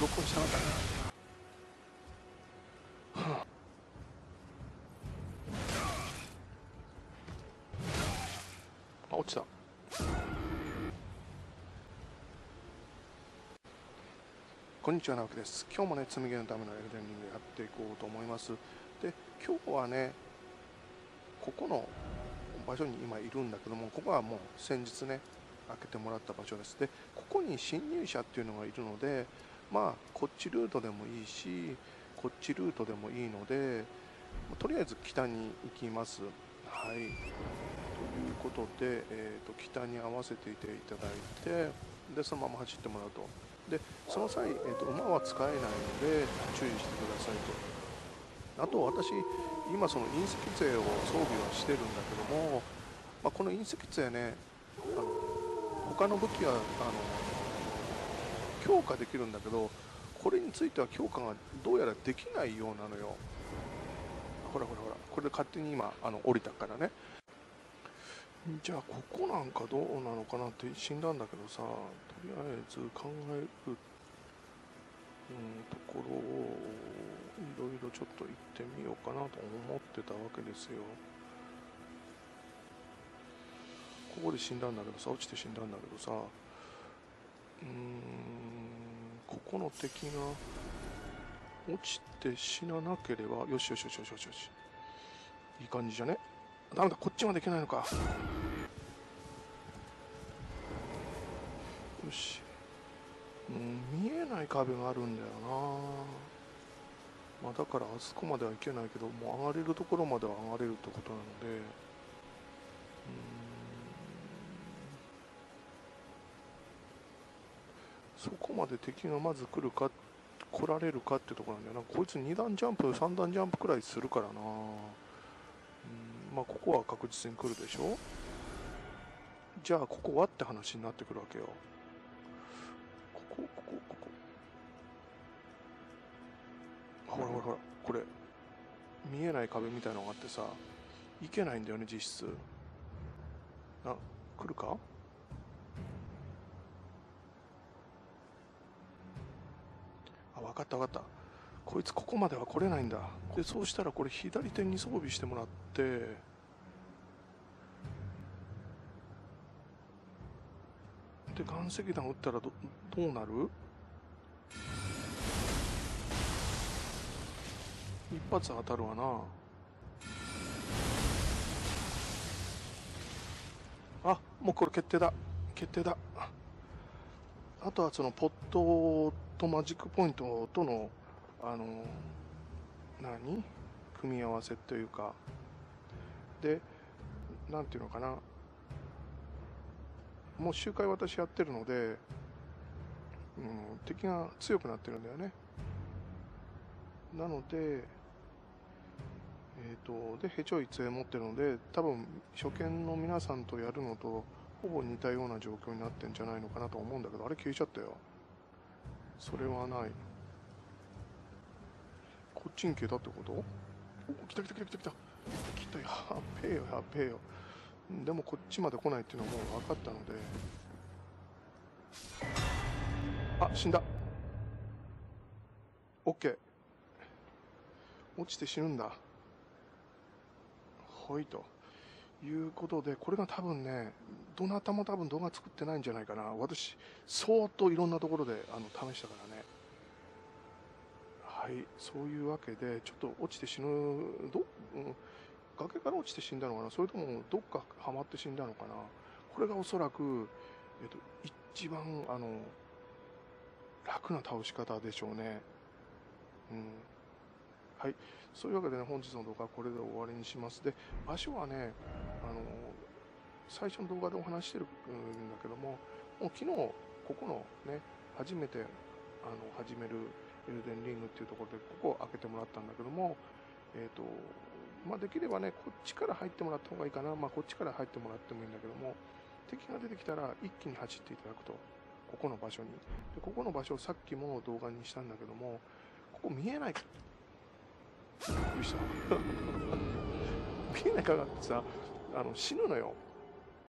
録音したかな。あ。落ちた。こんにちは直樹です。今日もね積み毛のためのエルデンリングやっていこうと思います。で今日はねここの場所に今いるんだけどもここはもう先日ね開けてもらった場所です。でここに侵入者っていうのがいるのでまあこっちルートでもいいしこっちルートでもいいのでとりあえず北に行きます。はい。ということで、えーと、北に合わせていていただいてでそのまま走ってもらうと。でその際、えーと、馬は使えないので注意してくださいと。あと私今その隕石杖を装備はしてるんだけども、まあ、この隕石杖ねあの他の武器はあの強化できるんだけどこれについては強化がどうやらできないようなのよ。ほらほらほらこれで勝手に今あの降りたからね。じゃあここなんかどうなのかなって死んだんだけどさとりあえず考える、うん、ところをいろいろちょっと行ってみようかなと思ってたわけですよ。ここで死んだんだけどさ落ちて死んだんだけどさうんこの敵が落ちて死ななければよしよしよしよしよしよし。いい感じじゃね？ダメだこっちまでいけないのか。よし。うん見えない壁があるんだよな。まあだからあそこまではいけないけどもう上がれるところまでは上がれるってことなので。うん。そこまで敵がまず来るか来られるかってとこなんだよな。こいつ2段ジャンプ3段ジャンプくらいするからな。うんまあここは確実に来るでしょ。じゃあここはって話になってくるわけよ。ここここここ。ほらほらほらこれ見えない壁みたいなのがあってさいけないんだよね実質。あ来るか？かった分かった。こいつここまでは来れないんだ。でそうしたらこれ左手に装備してもらって。で岩石弾撃ったらどどうなる？一発当たるわな。あもうこれ決定だ。決定だ。あとはそのポットとマジックポイントとのあの何？組み合わせというか。でなんていうのかな。もう周回私やってるので、うん、敵が強くなってるんだよね。なのでえっ、ー、とでヘチョイ杖持ってるので多分初見の皆さんとやるのとほぼ似たような状況になってんじゃないのかなと思うんだけどあれ消えちゃったよ。それはない。こっちに消えたってこと？お来た来た来た来た来た。来たやっべえよやっべえよ。でもこっちまで来ないっていうのはもう分かったので。あ死んだ。OK 落ちて死ぬんだ。はいと。いうことでこれが多分ねどなたも多分動画作ってないんじゃないかな。私相当いろんなところであの試したからね。はいそういうわけでちょっと落ちて死ぬど、うん、崖から落ちて死んだのかな。それともどっかはまって死んだのかな。これがおそらく、えっと、一番あの楽な倒し方でしょうね。うん。はい。そういうわけでね本日の動画はこれで終わりにします。で場所はねあの最初の動画でお話してるんだけどももう昨日ここのね初めてあの始めるエルデンリングっていうところでここを開けてもらったんだけどもえっ、ー、とまあ、できればねこっちから入ってもらった方がいいかな、まあ、こっちから入ってもらってもいいんだけども敵が出てきたら一気に走っていただくとここの場所に。でここの場所をさっきも動画にしたんだけどもここ見えない。びっくりした。見えないかがってさあの死ぬのよ。